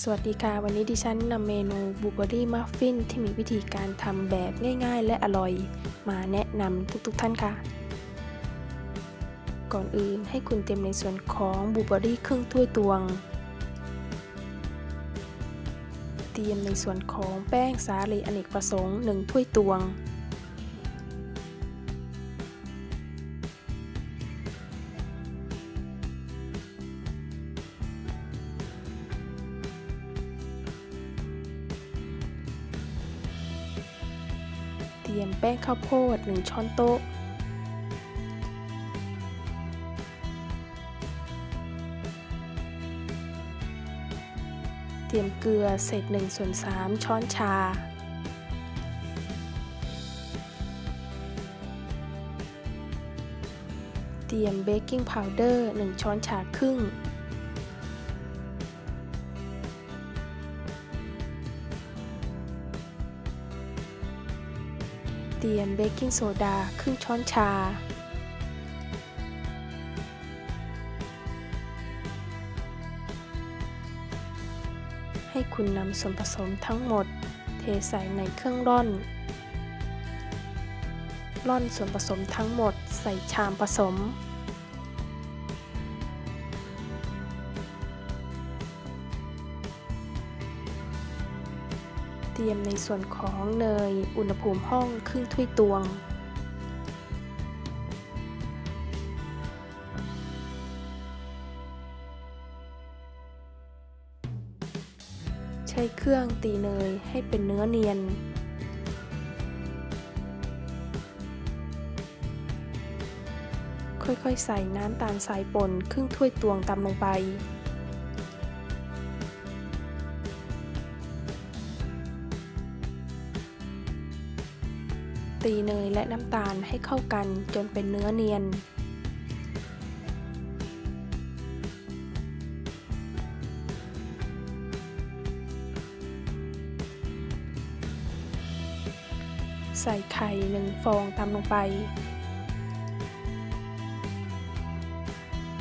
สวัสดีค่ะวันนี้ดิฉันนำเมนูบูเบอรี่มัฟฟินที่มีวิธีการทำแบบง่ายๆ และอร่อย มาแนะนำทุกๆท่านค่ะ ก่อนอื่นให้คุณเต็มในส่วนของบูเบอรี่ครึ่งถ้วยตวง เตรียมในส่วนของแป้งสาลีอเนกประสงค์ 1 ถ้วยตวง เตรียมแป้งข้าวโพด 1 ช้อนโต๊ะ เตรียมเกลือเศษ1ส่วน3ช้อนชา เตรียมเบกกิ้งพาวเดอร์ 1 ช้อนชาครึ่ง เตรียมเบกกิ้งโซดาครึ่งช้อนชา ให้คุณนำส่วนผสมทั้งหมด เทใส่ในเครื่องร่อน ร่อนส่วนผสมทั้งหมดใส่ชามผสม เตรียมในส่วนของเนย อุณหภูมิห้องครึ่งถ้วยตวง ใช้เครื่องตีเนยให้เป็นเนื้อเนียนค่อยๆ ใส่น้ำตาลทรายป่นครึ่งถ้วยตวงตามลงไป ตีเนยและน้ำตาลให้เข้ากันจนเป็นเนื้อเนียน ใส่ไข่หนึ่งฟองตามลงไป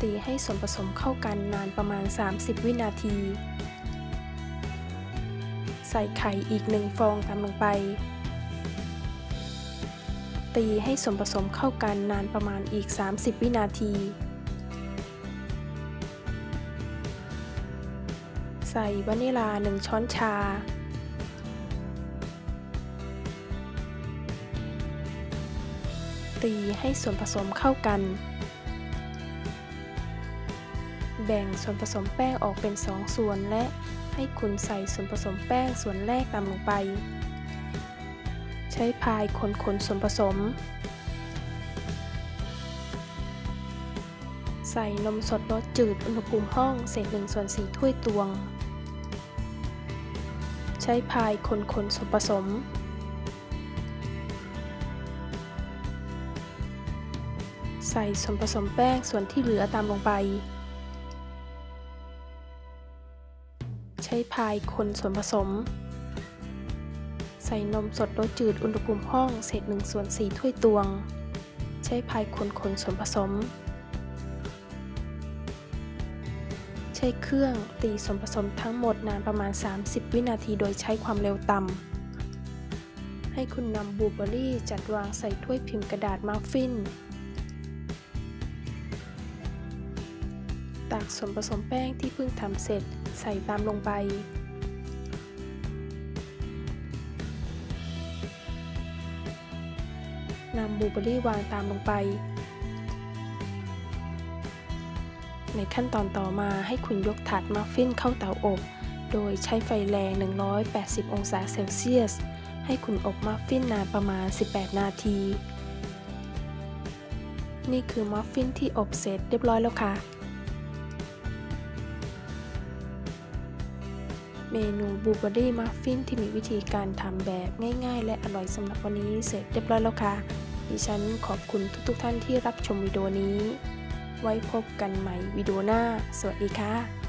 ตีให้ส่วนผสมเข้ากันนานประมาณ 30 วินาที ใส่ไข่อีกหนึ่งฟองตามลงไป ตีให้ส่วนผสมเข้ากันนานประมาณอีก 30 วินาที ใส่วานิลา 1 ช้อนชา ตีให้ส่วนผสมเข้ากัน แบ่งส่วนผสมแป้งออกเป็น 2 ส่วนและให้คุณใส่ส่วนผสมแป้งส่วนแรกตามลงไป ใช้พายคนๆส่วนผสม ใส่นมสดรสจืดอุณหภูมิห้องเศษ1ส่วน4ถ้วยตวง ใช้พายคนๆส่วนผสม ใส่ส่วนผสมแป้งส่วนที่เหลือตามลงไป ใช้พายคนส่วนผสม ส่นมสดรสจืดอุณหภูมิห้องเศษ1ส่วน4ถ้วยตวง ใช้พายคนคนส่วนผสม ใช้เครื่องตีส่วนผสมทั้งหมดนานประมาณ 30 วินาทีโดยใช้ความเร็วต่ำ ให้คุณนำบลูเบอรี่จัดวางใส่ถ้วยพิมพ์กระดาษมัฟฟิน ตักส่วนผสมแป้งที่เพิ่งทำเสร็จใส่ตามลงไป นำบลูเบอรี่วางตามลงไป ในขั้นตอนต่อมาให้คุณยกถาดมัฟฟินเข้าเตาอบ โดยใช้ไฟแรง 180 องศาเซลเซียส ให้คุณอบมัฟฟินนานประมาณ 18 นาที นี่คือมัฟฟินที่อบเสร็จเรียบร้อยแล้วค่ะเมนูบลูเบอรี่มัฟฟินที่มีวิธีการทำแบบง่ายๆ และอร่อยสำหรับวันนี้เสร็จเรียบร้อยแล้วค่ะ ดิฉันขอบคุณทุกๆท่านที่รับชมวิดีโอนี้ ไว้พบกันใหม่วิดีโอหน้า สวัสดีค่ะ